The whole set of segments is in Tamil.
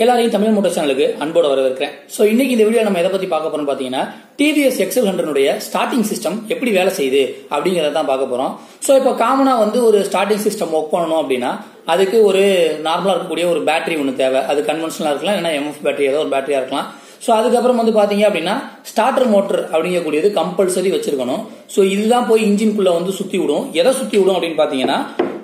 எல்லாரையும் தமிழ் மோட்டர் சேனலுக்கு அன்போடு வரவேற்கிறேன். ஸோ இன்னைக்கு இந்த வீடியோ நம்ம எதை பத்தி பார்க்க போறோம் பாத்தீங்கன்னா டிவிஎஸ் எக்ஸல் ஹண்ட்ரனுடைய ஸ்டார்டிங் சிஸ்டம் எப்படி வேலை செய்யுது அப்படிங்கறத தான் பார்க்க போறோம். ஸோ இப்போ காமனா வந்து ஒரு ஸ்டார்டிங் சிஸ்டம் ஒர்க் பண்ணணும் அப்படின்னா அதுக்கு ஒரு நார்மலா இருக்கக்கூடிய ஒரு பேட்டரி ஒன்று தேவை. அது கன்வென்ஷனலா இருக்கலாம் ஏன்னா எம்எஃப் பேட்டரி ஏதோ ஒரு பேட்டரியா இருக்கலாம். ஸோ அதுக்கப்புறம் வந்து பாத்தீங்க அப்படின்னா ஸ்டார்டர் மோட்டர் அப்படிங்கக்கூடியது கம்பல்சரி வச்சிருக்கணும். ஸோ இதுதான் போய் இன்ஜின்குள்ள வந்து சுத்தி விடும். எதை சுத்தி விடும் அப்படின்னு பாத்தீங்கன்னா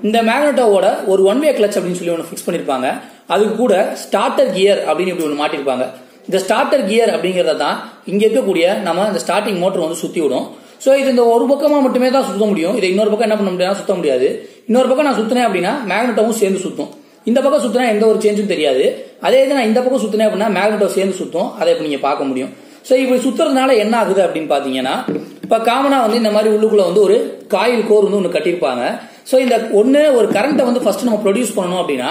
இந்த மேக்னட்டோவோட ஒரு ஒன் வே கிளச் அப்படின்னு சொல்லி ஒன்று ஃபிக்ஸ் பண்ணிருப்பாங்க. அதுக்கு கூட ஸ்டார்டர் கியர் அப்படின்னு இப்படி ஒன்று மாட்டிருப்பாங்க. இந்த ஸ்டார்டர் கியர் அப்படிங்கிறத தான் இங்கே இருக்கக்கூடிய நம்ம இந்த ஸ்டார்டிங் மோட்டர் வந்து சுற்றி விடும். ஸோ இது இந்த ஒரு பக்கமாக மட்டுமே தான் சுத்த முடியும். இதை இன்னொரு பக்கம் என்ன பண்ண முடியாது சுத்த முடியாது. இன்னொரு பக்கம் நான் சுத்தினேன் அப்படின்னா மேக்னட்டோவும் சேர்ந்து சுத்தும். இந்த பக்கம் சுத்தினா எந்த ஒரு சேஞ்சும் தெரியாது. அதே இது நான் இந்த பக்கம் சுத்தினேன் அப்படின்னா மேக்னட்டோ சேர்ந்து சுத்தும். அதை இப்போ நீங்க பார்க்க முடியும். ஸோ இப்படி சுத்துறதுனால என்ன ஆகுது அப்படின்னு பாத்தீங்கன்னா இப்ப காமனா வந்து இந்த மாதிரி உள்ளுக்குள்ள வந்து ஒரு காயில் கோர் வந்து ஒன்று கட்டியிருப்பாங்க. ஸோ இந்த ஒன்று ஒரு கரண்ட்டை வந்து ஃபர்ஸ்ட் நம்ம ப்ரொடியூஸ் பண்ணணும் அப்படின்னா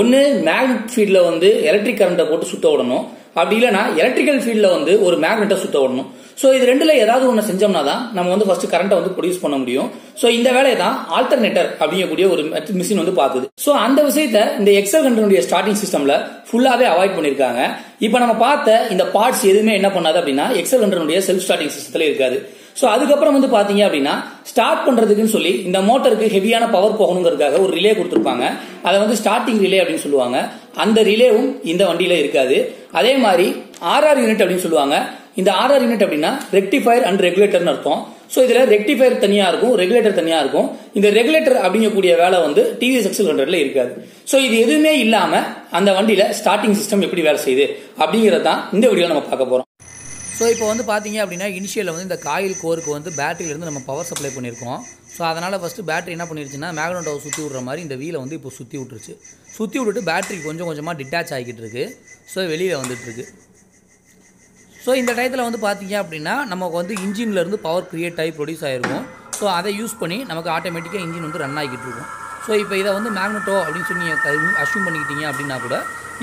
ஒன்று மேக்னெட் ஃபீல்டில் வந்து எலக்ட்ரிக் கரண்ட்டை போட்டு சுத்த விடணும். அப்படி இல்லைனா எலக்ட்ரிக்கல் ஃபீல்டில் வந்து ஒரு மேக்னெட்டை சுத்த விடணும். ஸோ இது ரெண்டுல ஏதாவது ஒன்று செஞ்சோம்னா தான் நம்ம வந்து ஃபர்ஸ்ட் கரண்ட்டை வந்து ப்ரொடியூஸ் பண்ண முடியும். ஸோ இந்த வேலையை தான் ஆல்டர்னேட்டர் அப்படிங்கக்கூடிய ஒரு மிஷின் வந்து பார்க்குது. ஸோ அந்த விஷயத்த இந்த எக்ஸல் கண்டனுடைய ஸ்டார்டிங் சிஸ்டம்ல ஃபுல்லாகவே அவாய்ட் பண்ணியிருக்காங்க இப்போ நம்ம பார்த்த இந்த பார்ட்ஸ் எதுவுமே என்ன பண்ணாது அப்படின்னா எக்ஸல் கண்டனுடைய செல்ஃப் ஸ்டார்டிங் சிஸ்டத்தில் இருக்காது. ஸோ அதுக்கப்புறம் வந்து பாத்தீங்க அப்படின்னா ஸ்டார்ட் பண்றதுக்குன்னு சொல்லி இந்த மோட்டருக்கு ஹெவியான பவர் போகணுங்கிறதுக்காக ஒரு ரிலே கொடுத்துருப்பாங்க. அதை வந்து ஸ்டார்டிங் ரிலே அப்படின்னு சொல்லுவாங்க. அந்த ரிலேவும் இந்த வண்டியில இருக்காது. அதே மாதிரி ஆர்ஆர் யூனிட் அப்படின்னு சொல்லுவாங்க. இந்த ஆர்ஆர் யூனிட் அப்படின்னா ரெக்டிஃபயர் அண்ட் ரெகுலேட்டர்னு அர்த்தம். ஸோ இதுல ரெக்டிஃபயர் தனியா இருக்கும் ரெகுலேட்டர் தனியா இருக்கும். இந்த ரெகுலேட்டர் அப்படிங்கக்கூடிய வேலை வந்து டிவிஎஸ் எக்ஸல் ஹண்ட்ரட்ல இருக்காது. ஸோ இது எதுவுமே இல்லாம அந்த வண்டியில ஸ்டார்டிங் சிஸ்டம் எப்படி வேலை செய்யுது அப்படிங்கிறதான் இந்த வீடியோ நம்ம பார்க்க போறோம். ஸோ இப்போ வந்து பார்த்தீங்க அப்படின்னா இனிஷியலில் வந்து இந்த காயில் கோருக்கு வந்து பேட்டரியிலேருந்து நம்ம பவர் சப்ளை பண்ணியிருக்கோம். ஸோ அதனால் ஃபஸ்ட்டு பேட்டரி என்ன பண்ணிருச்சுன்னா மேக்னட்டோவை சுற்றி விட்ற மாதிரி இந்த வீலை வந்து இப்போ சுற்றி விட்டுருச்சு. சுற்றி விட்டுட்டு பேட்டரி கொஞ்சம் கொஞ்சமாக டிட்டாச் ஆகிக்கிட்டு இருக்கு. ஸோ வெளியில் வந்துட்டுருக்கு. ஸோ இந்த டயத்தில் வந்து பார்த்தீங்க அப்படின்னா நமக்கு வந்து இன்ஜின்லேருந்து பவர் க்ரியேட் ஆகி ப்ரொடியூஸ் ஆகிருக்கும் ஸோ அதை யூஸ் பண்ணி நமக்கு ஆட்டோமேட்டிக்காக இன்ஜின் வந்து ரன் ஆகிக்கிட்டு இருக்கும். ஸோ இப்போ இதை வந்து மேக்னட்டோ அப்படின்னு சொல்லி நீங்கள் அஷ்யூம் பண்ணிக்கிட்டீங்க அப்படின்னா கூட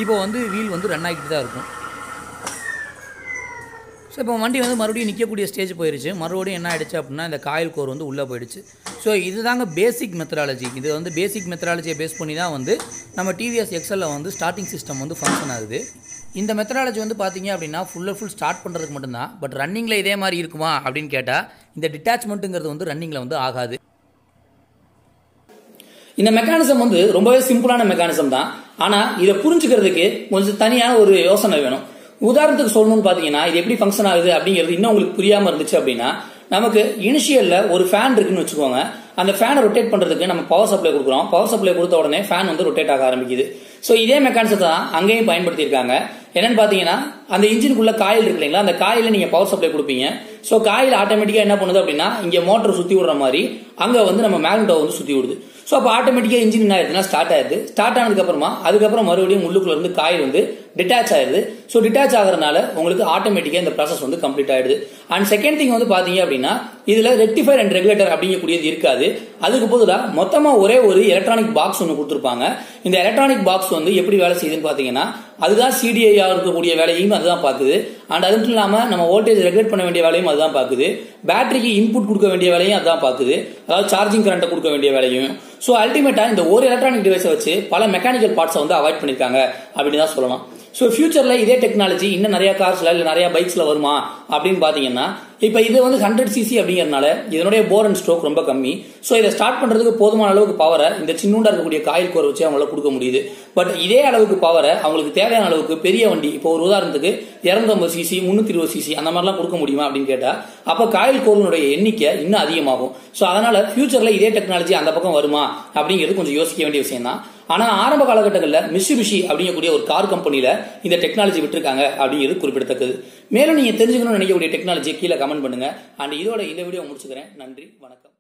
இப்போ வந்து வீல் வந்து ரன் ஆகிட்டு தான் இருக்கும். ஸோ இப்போ வண்டி வந்து மறுபடியும் நிற்கக்கூடிய ஸ்டேஜ் போயிடுச்சு மறுபடியும் என்ன ஆயிடுச்சு அப்படின்னா இந்த காயில் கோர் வந்து உள்ளே போயிடுச்சு. ஸோ இதுதாங்க பேசிக் மெத்தடாலஜி இது வந்து பேசிக் மெத்தடாலஜியை பேஸ் பண்ணி தான் வந்து நம்ம டிவிஎஸ் எக்ஸலில் வந்து ஸ்டார்டிங் சிஸ்டம் வந்து ஃபங்க்ஷன் ஆகுது. இந்த மெத்தடாலஜி வந்து பார்த்தீங்க அப்படின்னா ஃபுல் அண்ட் ஃபுல் ஸ்டார்ட் பண்ணுறதுக்கு மட்டும்தான். பட் ரன்னிங்கில் இதே மாதிரி இருக்குமா அப்படின்னு கேட்டால் இந்த டிட்டாச்மெண்ட்டுங்கிறது வந்து ரன்னிங்கில் வந்து ஆகாது. இந்த மெக்கானிசம் வந்து ரொம்பவே சிம்பிளான மெக்கானிசம் தான். ஆனால் இதை புரிஞ்சுக்கிறதுக்கு கொஞ்சம் தனியான ஒரு யோசனை வேணும். உதாரணத்துக்கு சொல்லணும்னு பாத்தீங்கன்னா இது எப்படி ஃபங்க்ஷன் ஆகுது அப்படிங்கிறது இன்னும் உங்களுக்கு புரியாம இருந்துச்சு அப்படின்னா நமக்கு இனிஷியல்ல ஒரு ஃபேன் இருக்குன்னு வச்சுக்கோங்க. அந்த ஃபேனை ரொட்டேட் பண்றதுக்கு நம்ம பவர் சப்ளை கொடுக்குறோம். பவர் சப்ளை கொடுத்த உடனே ஃபேன் வந்து ரொட்டேட் ஆக ஆரம்பிக்குது. ஸோ இதே மெக்கானிசத்தை தான் அங்கேயும் பயன்படுத்தியிருக்காங்க. என்னன்னு பார்த்தீங்கன்னா அந்த இன்ஜினுக்குள்ள காயில் இருக்கு இல்லைங்களா? அந்த காயில நீங்க பவர் சப்ளை கொடுப்பீங்க. ஸோ காயில் ஆட்டோமேட்டிக்கா என்ன பண்ணுது அப்படின்னா இங்க மோட்டர் சுத்தி விடுற மாதிரி அங்க வந்து நம்ம மேக்னட்டோ வந்து சுத்தி விடுது. ஸோ அப்போ ஆட்டோமேட்டிக்கா இன்ஜின் என்ன ஆயிருதுன்னா ஸ்டார்ட் ஆயிருது. ஸ்டார்ட் ஆனதுக்கு அப்புறமா அதுக்கப்புறம் மறுபடியும் உள்ளுக்குள்ள இருந்து காயில் வந்து டிட்டாச் ஆயிருது. ஸோ டிட்டாச் ஆகிறதுனால உங்களுக்கு ஆட்டோமேட்டிக்கா இந்த ப்ராசஸ் வந்து கம்ப்ளீட் ஆயிடுது. அண்ட் செகண்ட் திங் வந்து பாத்தீங்க அப்படின்னா இதுல ரெக்டிஃபயர் அண்ட் ரெகுலேட்டர் அப்படிங்கக்கூடியது இருக்காது. அதுக்கு பதிலாக மொத்தமா ஒரே ஒரு எலக்ட்ரானிக் பாக்ஸ் ஒன்று கொடுத்துருப்பாங்க. இந்த எலக்ட்ரானிக் பாக்ஸ் வந்து எப்படி வேலை செய்யுதுன்னு பார்த்தீங்கன்னா அதுதான் சிடிஐயாக இருக்கக்கூடிய வேலையும் அதுதான் பாக்குது அண்ட் அது மட்டும் இல்லாம நம்ம வோல்டேஜ் ரெகுலேட் பண்ண வேண்டிய வேலையும் அதுதான் பார்க்குது. பேட்டரிக்கு இன்புட் கொடுக்க வேண்டிய வேலையும் அதுதான் பாக்குது அதாவது சார்ஜிங் கரண்ட்டை கொடுக்க வேண்டிய வேலையும். ஸோ அல்டிமேட்டா இந்த ஒரு எலக்ட்ரானிக் டிவைஸை வச்சு பல மெக்கானிக்கல் பார்ட்ஸை வந்து அவாய்ட் பண்ணிருக்காங்க அப்படின்னு தான் சொல்லலாம். ஸோ ஃபியூச்சரில் இதே டெக்னாலஜி இன்னும் நிறைய கார்ஸில் இல்லை நிறைய பைக்ஸில் வருமா அப்படின்னு பார்த்தீங்கன்னா இப்போ இது வந்து ஹண்ட்ரட் சிசி அப்படிங்கறதுனால இதனுடைய போர் அண்ட் ஸ்ட்ரோக் ரொம்ப கம்மி. ஸோ இதை ஸ்டார்ட் பண்றதுக்கு போதுமான அளவுக்கு பவரை இந்த சின்னூண்டா இருக்கக்கூடிய காயில் கோர் வச்சு அவங்களால கொடுக்க முடியுது. பட் இதே அளவுக்கு பவரை அவங்களுக்கு தேவையான அளவுக்கு பெரிய வண்டி இப்போ ஒரு உதாரணத்துக்கு இரநூத்தம்பது சிசி முன்னூத்தி இருபது சிசி அந்த மாதிரிலாம் கொடுக்க முடியுமா அப்படின்னு கேட்டா அப்போ காயில் கோர்களுடைய எண்ணிக்கை இன்னும் அதிகமாகும். ஸோ அதனால ஃபியூச்சர்ல இதே டெக்னாலஜி அந்த பக்கம் வருமா அப்படிங்கிறது கொஞ்சம் யோசிக்க வேண்டிய விஷயம் தான் ஆனா ஆரம்ப காலகட்டங்களில் மிஷிபிஷி அப்படிங்கக்கூடிய ஒரு கார் கம்பெனில இந்த டெக்னாலஜி விட்டுருக்காங்க அப்படிங்கிறது குறிப்பிடத்தக்கது. மேலும் நீங்க தெரிஞ்சுக்கணும்னு நினைக்கக்கூடிய டெக்னாலஜி கீழே கமெண்ட் பண்ணுங்க. அண்ட் இதோட இந்த வீடியோ முடிச்சுக்கிறேன். நன்றி. வணக்கம்.